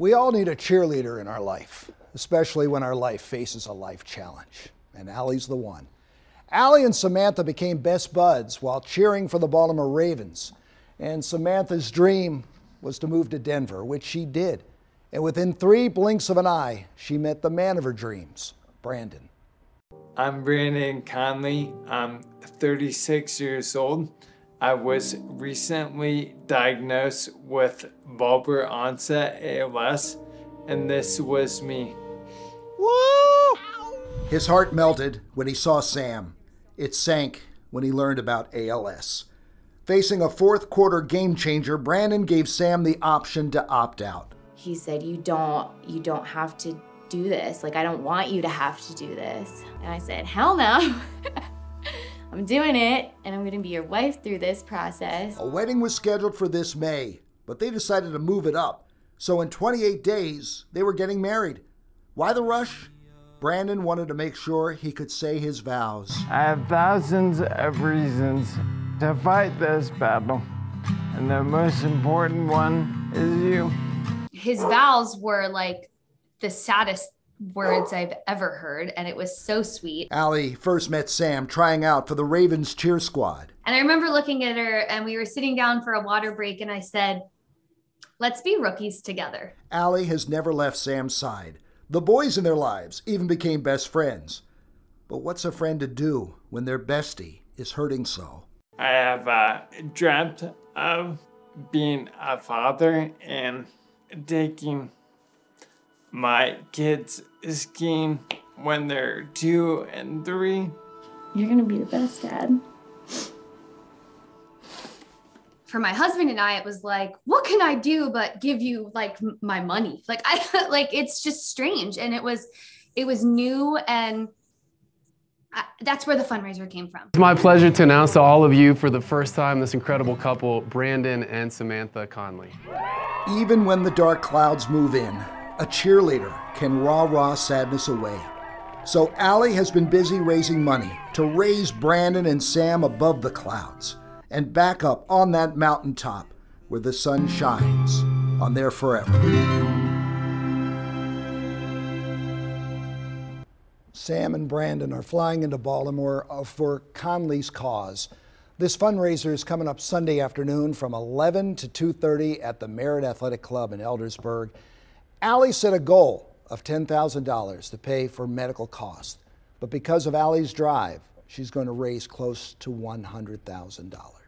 We all need a cheerleader in our life, especially when our life faces a life challenge. And Allie's the one. Allie and Samantha became best buds while cheering for the Baltimore Ravens. And Samantha's dream was to move to Denver, which she did. And within three blinks of an eye, she met the man of her dreams, Brandon. I'm Brandon Conley. I'm 36 years old. I was recently diagnosed with bulbar onset ALS, and this was me. Woo! His heart melted when he saw Sam. It sank when he learned about ALS. Facing a fourth quarter game changer, Brandon gave Sam the option to opt out. He said, "You don't you don't have to do this. Like I don't want you to have to do this." And I said, "Hell no." I'm doing it, and I'm gonna be your wife through this process. A wedding was scheduled for this May, but they decided to move it up. So in 28 days, they were getting married. Why the rush? Brandon wanted to make sure he could say his vows. I have thousands of reasons to fight this battle, and the most important one is you. His vows were like the saddest words I've ever heard, and it was so sweet. Allie first met Sam trying out for the Ravens cheer squad. And I remember looking at her, and we were sitting down for a water break, and I said, Let's be rookies together. Allie has never left Sam's side. The boys in their lives even became best friends. But what's a friend to do when their bestie is hurting so? I have uh, dreamt of being a father and taking my kids skiing when they're two and three. You're gonna be the best dad. For my husband and I, it was like, what can I do but give you like my money? Like I like it's just strange, and it was, it was new and. I, that's where the fundraiser came from. It's my pleasure to announce to all of you for the first time this incredible couple, Brandon and Samantha Conley. Even when the dark clouds move in, a cheerleader can rah rah sadness away. So Allie has been busy raising money to raise Brandon and Sam above the clouds and back up on that mountaintop where the sun shines on their forever. Sam and Brandon are flying into Baltimore uh, for Conley's cause. This fundraiser is coming up Sunday afternoon from 11 to 2:30 at the Merritt Athletic Club in Eldersburg. Allie set a goal of $10,000 to pay for medical costs. But because of Allie's drive, she's going to raise close to $100,000.